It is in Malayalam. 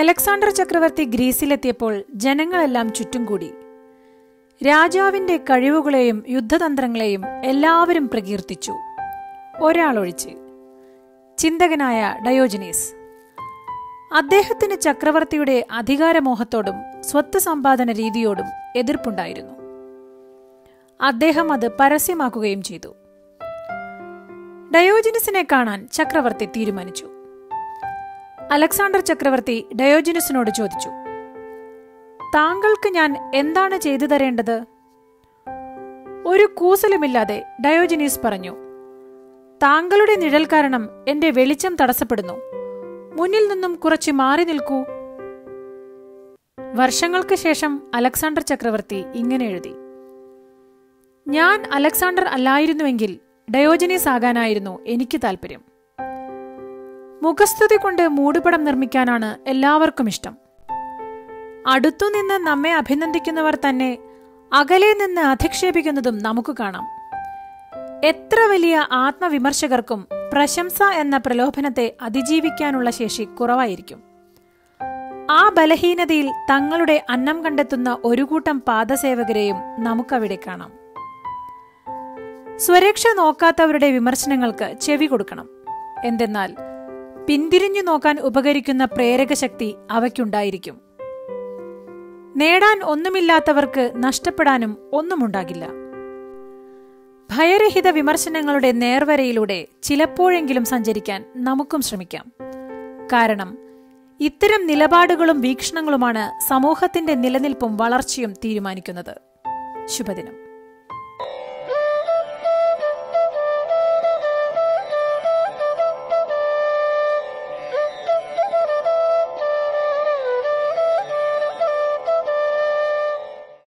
അലക്സാണ്ടർ ചക്രവർത്തി ഗ്രീസിലെത്തിയപ്പോൾ ജനങ്ങളെല്ലാം ചുറ്റും കൂടി രാജാവിന്റെ കഴിവുകളെയും യുദ്ധതന്ത്രങ്ങളെയും എല്ലാവരും പ്രകീർത്തിച്ചു. ഒരാളൊഴിച്ച്. ചിന്തകനായ ഡയോജനീസ്. അദ്ദേഹത്തിന് ചക്രവർത്തിയുടെ അധികാരമോഹത്തോടും സ്വത്ത് സമ്പാദന രീതിയോടും എതിർപ്പുണ്ടായിരുന്നു. അദ്ദേഹം അത് പരസ്യമാക്കുകയും ചെയ്തു. ഡയോജിനസിനെ കാണാൻ ചക്രവർത്തി തീരുമാനിച്ചു. അലക്സാണ്ടർ ചക്രവർത്തി ഡയോജിനസിനോട് ചോദിച്ചു താങ്കൾക്ക് ഞാൻ എന്താണ് ചെയ്തു തരേണ്ടത്? ഒരു കൂസലുമില്ലാതെ ഡയോജിനീസ് പറഞ്ഞു താങ്കളുടെ നിഴൽ കാരണം എന്റെ വെളിച്ചം തടസ്സപ്പെടുന്നു. മുന്നിൽ നിന്നും കുറച്ച് മാറി നിൽക്കൂ. വർഷങ്ങൾക്ക് ശേഷം അലക്സാണ്ടർ ചക്രവർത്തി ഇങ്ങനെ എഴുതി ഞാൻ അലക്സാണ്ടർ അല്ലായിരുന്നുവെങ്കിൽ ഡയോജനീസ് ആകാനായിരുന്നു എനിക്ക് താല്പര്യം മുഖസ്തുതി കൊണ്ട് മൂടുപടം നിർമ്മിക്കാനാണ് എല്ലാവർക്കും ഇഷ്ടം. അടുത്തുനിന്ന് നമ്മെ അഭിനന്ദിക്കുന്നവർ തന്നെ അകലെ നിന്ന് അധിക്ഷേപിക്കുന്നതും നമുക്ക് കാണാം. എത്ര വലിയ ആത്മവിമർശകർക്കും പ്രശംസ എന്ന പ്രലോഭനത്തെ അതിജീവിക്കാനുള്ള ശേഷി കുറവായിരിക്കും. ആ ബലഹീനതയിൽ തങ്ങളുടെ അന്നം കണ്ടെത്തുന്ന ഒരു കൂട്ടം പാദസേവകരെയും നമുക്കവിടെ കാണാം. സ്വരക്ഷ നോക്കാത്തവരുടെ വിമർശനങ്ങൾക്ക് ചെവി കൊടുക്കണം. എന്തെന്നാൽ പിന്തിരിഞ്ഞു നോക്കാൻ ഉപകരിക്കുന്ന പ്രേരക ശക്തി അവയ്ക്കുണ്ടായിരിക്കും. നേടാൻ ഒന്നുമില്ലാത്തവർക്ക് നഷ്ടപ്പെടാനും ഒന്നുമുണ്ടാകില്ല. ഭയരഹിത വിമർശനങ്ങളുടെ നേർവരയിലൂടെ ചിലപ്പോഴെങ്കിലും സഞ്ചരിക്കാൻ നമുക്കും ശ്രമിക്കാം. കാരണം ഇത്തരം നിലപാടുകളും വീക്ഷണങ്ങളുമാണ് സമൂഹത്തിന്റെ നിലനിൽപ്പും വളർച്ചയും തീരുമാനിക്കുന്നത്. ശുഭദിനം.